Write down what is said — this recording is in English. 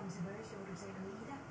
Velkommen til Very Short. Du taler